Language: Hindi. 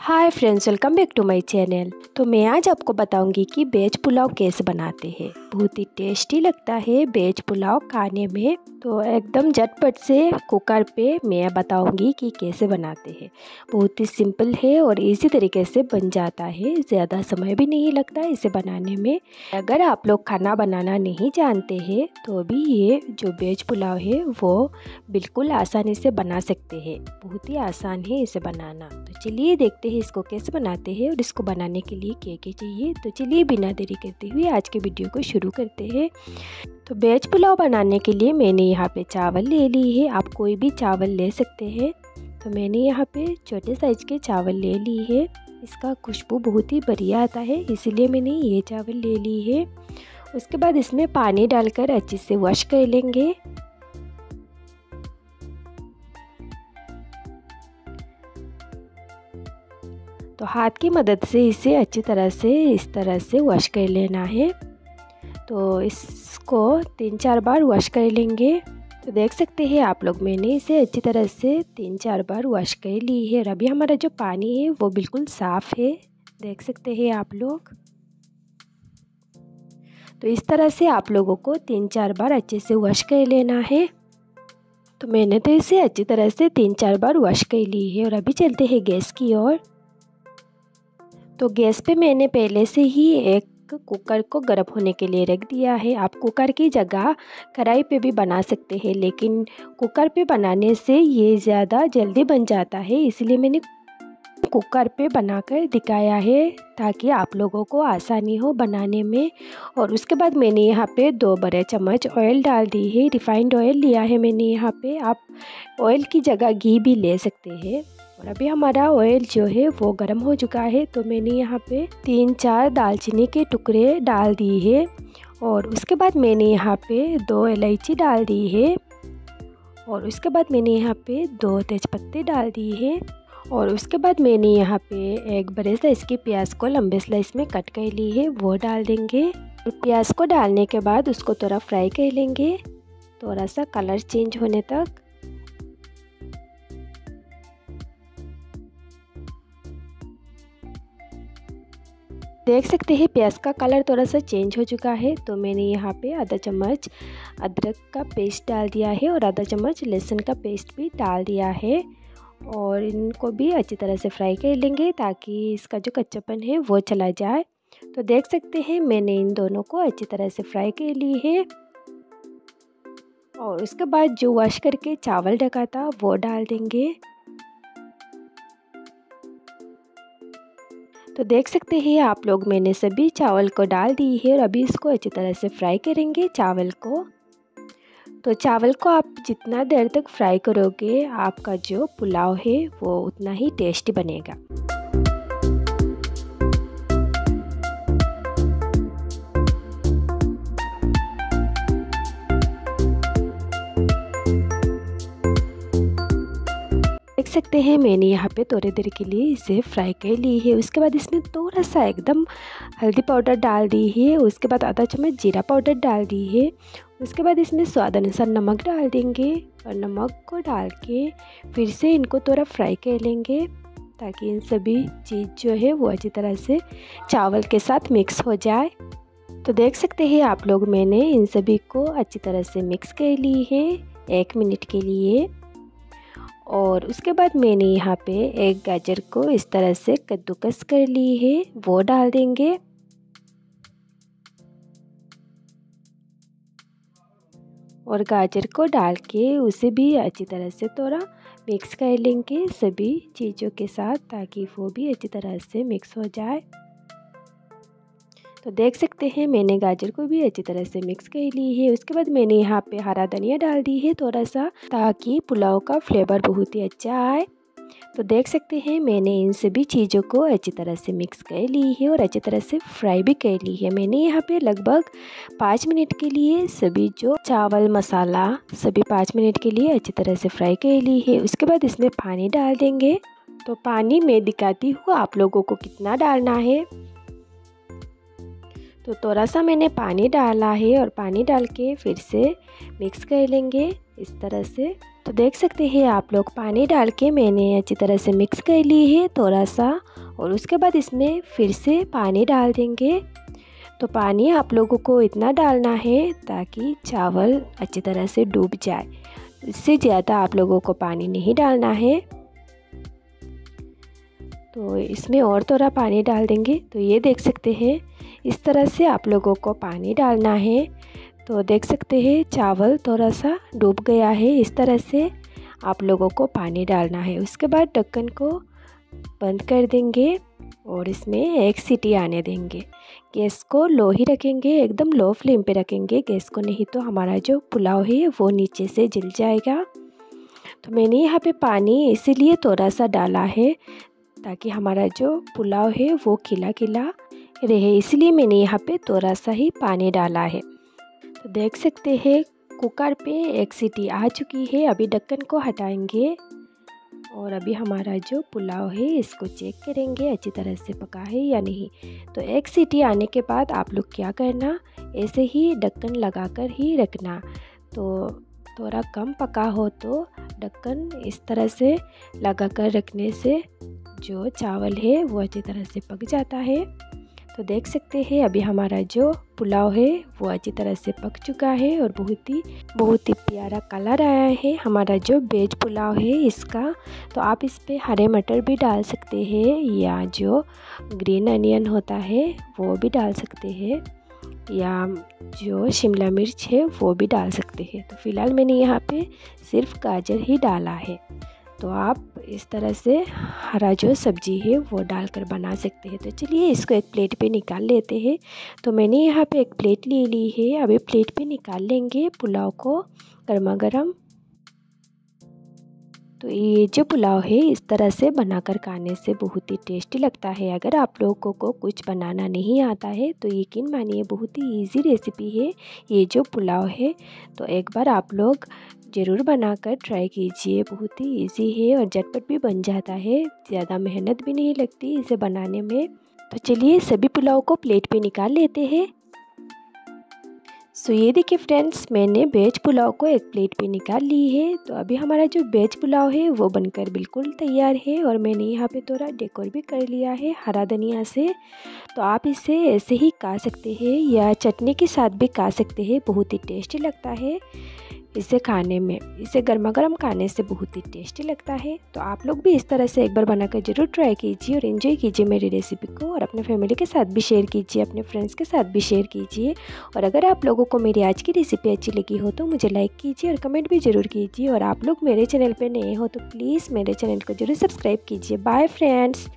Hi friends welcome back to my channel तो मैं आज आपको बताऊँगी कि वेज पुलाव कैसे बनाते हैं। बहुत ही टेस्टी लगता है वेज पुलाव खाने में। तो एकदम झटपट से कुकर पे मैं बताऊँगी कि कैसे बनाते हैं। बहुत ही सिंपल है और इजी तरीके से बन जाता है। ज़्यादा समय भी नहीं लगता इसे बनाने में। अगर आप लोग खाना बनाना नहीं जानते हैं तो भी ये जो वेज पुलाव है, वो बिल्कुल आसानी से बना सकते हैं। बहुत ही आसान है इसे बनाना। तो चलिए देखते हैं, इसको कैसे बनाते हैं और इसको बनाने के लिए क्या क्या चाहिए। तो चलिए बिना देरी करते हुए आज के वीडियो को शुरू करते हैं। तो वेज पुलाव बनाने के लिए मैंने यहाँ पे चावल ले ली है। आप कोई भी चावल ले सकते हैं। तो मैंने यहाँ पे छोटे साइज़ के चावल ले ली है। इसका खुशबू बहुत ही बढ़िया आता है, इसीलिए मैंने ये चावल ले ली है। उसके बाद इसमें पानी डालकर अच्छे से वॉश कर लेंगे। तो हाथ की मदद से इसे अच्छी तरह से, इस तरह से वॉश कर लेना है। तो इसको तीन चार बार वॉश कर लेंगे। तो देख सकते हैं आप लोग, मैंने इसे अच्छी तरह से तीन चार बार वॉश कर ली है। और अभी हमारा जो पानी है, वो बिल्कुल साफ़ है। देख सकते हैं आप लोग। तो इस तरह से आप लोगों को तीन चार बार अच्छे से वॉश कर लेना है। तो मैंने तो इसे अच्छी तरह से तीन चार बार वॉश कर ली है। और अभी चलते हैं गैस की ओर। तो गैस पे मैंने पहले से ही एक कुकर को गर्म होने के लिए रख दिया है। आप कुकर की जगह कढ़ाई पे भी बना सकते हैं, लेकिन कुकर पे बनाने से ये ज़्यादा जल्दी बन जाता है, इसलिए मैंने कुकर पे बनाकर दिखाया है ताकि आप लोगों को आसानी हो बनाने में। और उसके बाद मैंने यहाँ पे दो बड़े चम्मच ऑयल डाल दी है, रिफाइंड ऑयल लिया है मैंने यहाँ पे। आप ऑयल की जगह घी भी ले सकते हैं। और अभी हमारा ऑयल जो है वो गर्म हो चुका है तो मैंने यहाँ पे तीन चार दालचीनी के टुकड़े डाल दिए है और उसके बाद मैंने यहाँ पे दो इलायची डाल दी है और उसके बाद मैंने यहाँ पे दो तेज़पत्ते डाल दिए है और उसके बाद मैंने यहाँ पे एक बड़े सा इसके प्याज को लंबे स्लाइस में कट कर ली है, वो डाल देंगे। प्याज को डालने के बाद उसको थोड़ा फ्राई कर लेंगे। थोड़ा सा कलर चेंज होने तक देख सकते हैं, प्याज का कलर थोड़ा सा चेंज हो चुका है तो मैंने यहाँ पे आधा चम्मच अदरक का पेस्ट डाल दिया है और आधा चम्मच लहसुन का पेस्ट भी डाल दिया है। और इनको भी अच्छी तरह से फ्राई कर लेंगे ताकि इसका जो कच्चापन है वो चला जाए। तो देख सकते हैं, मैंने इन दोनों को अच्छी तरह से फ्राई कर ली है। और उसके बाद जो वॉश करके चावल ढका था, वो डाल देंगे। तो देख सकते हैं आप लोग, मैंने सभी चावल को डाल दी है और अभी इसको अच्छी तरह से फ्राई करेंगे चावल को। तो चावल को आप जितना देर तक फ्राई करोगे, आपका जो पुलाव है वो उतना ही टेस्टी बनेगा। सकते हैं। मैंने यहाँ पे थोड़ी देर के लिए इसे फ्राई कर ली है। उसके बाद इसमें थोड़ा सा एकदम हल्दी पाउडर डाल दी है। उसके बाद आधा चम्मच जीरा पाउडर डाल दी है। उसके बाद इसमें स्वाद अनुसार नमक डाल देंगे और नमक को डाल के फिर से इनको थोड़ा फ्राई कर लेंगे ताकि इन सभी चीज़ जो है वो अच्छी तरह से चावल के साथ मिक्स हो जाए। तो देख सकते हैं आप लोग, मैंने इन सभी को अच्छी तरह से मिक्स कर ली है एक मिनट के लिए। और उसके बाद मैंने यहाँ पे एक गाजर को इस तरह से कद्दूकस कर ली है, वो डाल देंगे। और गाजर को डाल के उसे भी अच्छी तरह से थोड़ा मिक्स कर लेंगे सभी चीज़ों के साथ, ताकि वो भी अच्छी तरह से मिक्स हो जाए। तो देख सकते हैं, मैंने गाजर को भी अच्छी तरह से मिक्स कर ली है। उसके बाद मैंने यहाँ पे हरा धनिया डाल दी है थोड़ा सा ताकि पुलाव का फ्लेवर बहुत ही अच्छा आए। तो देख सकते हैं, मैंने इन सभी चीज़ों को अच्छी तरह से मिक्स कर ली है और अच्छी तरह से फ्राई भी कर ली है। मैंने यहाँ पे लगभग पाँच मिनट के लिए सभी जो चावल, मसाला, सभी पाँच मिनट के लिए अच्छी तरह से फ्राई कर ली है। उसके बाद इसमें पानी डाल देंगे। तो पानी मैं दिखाती हूँ आप लोगों को कितना डालना है। तो थोड़ा सा मैंने पानी डाला है और पानी डाल के फिर से मिक्स कर लेंगे इस तरह से। तो देख सकते हैं आप लोग, पानी डाल के मैंने अच्छी तरह से मिक्स कर ली है थोड़ा सा और उसके बाद इसमें फिर से पानी डाल देंगे। तो पानी आप लोगों को इतना डालना है ताकि चावल अच्छी तरह से डूब जाए। इससे ज़्यादा आप लोगों को पानी नहीं डालना है। तो इसमें और थोड़ा पानी डाल देंगे। तो ये देख सकते हैं इस तरह से आप लोगों को पानी डालना है। तो देख सकते हैं, चावल थोड़ा सा डूब गया है। इस तरह से आप लोगों को पानी डालना है। उसके बाद ढक्कन को बंद कर देंगे और इसमें एक सीटी आने देंगे। गैस को लो ही रखेंगे, एकदम लो फ्लेम पे रखेंगे। गैस को नहीं तो हमारा जो पुलाव है, वो नीचे से जल जाएगा। तो मैंने यहाँ पे पानी इसीलिए थोड़ा सा डाला है, ताकि हमारा जो पुलाव है, वो खिला खिला रहे इसलिए मैंने यहाँ पे थोड़ा सा ही पानी डाला है। तो देख सकते हैं, कुकर पे एक सीटी आ चुकी है, अभी ढक्कन को हटाएँगे और अभी हमारा जो पुलाव है, इसको चेक करेंगे, अच्छी तरह से पका है या नहीं। तो एक सीटी आने के बाद आप लोग क्या करना, ऐसे ही ढक्कन लगाकर ही रखना। तो थोड़ा कम पका हो तो ढक्कन इस तरह से लगा कर रखने से जो चावल है, वो अच्छी तरह से पक जाता है। तो देख सकते हैं, अभी हमारा जो पुलाव है, वो अच्छी तरह से पक चुका है और बहुत ही बहुत ही प्यारा कलर आया है। हमारा जो वेज पुलाव है इसका तो आप इस पर हरे मटर भी डाल सकते हैं या जो ग्रीन अनियन होता है, वो भी डाल सकते हैं। या जो शिमला मिर्च है, वो भी डाल सकते हैं। तो फ़िलहाल मैंने यहाँ पे सिर्फ़ गाजर ही डाला है। तो आप इस तरह से हरा जो सब्ज़ी है वो डालकर बना सकते हैं। तो चलिए इसको एक प्लेट पे निकाल लेते हैं। तो मैंने यहाँ पे एक प्लेट ले ली है। अभी प्लेट पे निकाल लेंगे पुलाव को गर्मा गर्म तो ये जो पुलाव है इस तरह से बनाकर खाने से बहुत ही टेस्टी लगता है। अगर आप लोगों को कुछ बनाना नहीं आता है तो यकीन मानिए बहुत ही इजी रेसिपी है ये जो पुलाव है। तो एक बार आप लोग ज़रूर बनाकर ट्राई कीजिए। बहुत ही इजी है और झटपट भी बन जाता है। ज़्यादा मेहनत भी नहीं लगती इसे बनाने में। तो चलिए सभी पुलाव को प्लेट पे निकाल लेते हैं। सो ये देखिए फ्रेंड्स मैंने वेज पुलाव को एक प्लेट पे निकाल ली है। तो अभी हमारा जो वेज पुलाव है, वो बनकर बिल्कुल तैयार है और मैंने यहाँ पे थोड़ा डेकोर भी कर लिया है हरा धनिया से। तो आप इसे ऐसे ही खा सकते हैं या चटनी के साथ भी खा सकते हैं। बहुत ही टेस्टी लगता है। इसे खाने में, इसे गर्मा गर्म खाने से बहुत ही टेस्टी लगता है। तो आप लोग भी इस तरह से एक बार बनाकर ज़रूर ट्राई कीजिए और इन्जॉय कीजिए मेरी रेसिपी को और अपने फैमिली के साथ भी शेयर कीजिए, अपने फ्रेंड्स के साथ भी शेयर कीजिए। और अगर आप लोगों को मेरी आज की रेसिपी अच्छी लगी हो तो मुझे लाइक कीजिए और कमेंट भी ज़रूर कीजिए। और आप लोग मेरे चैनल पर नए हो तो प्लीज़ मेरे चैनल को ज़रूर सब्सक्राइब कीजिए। Bye friends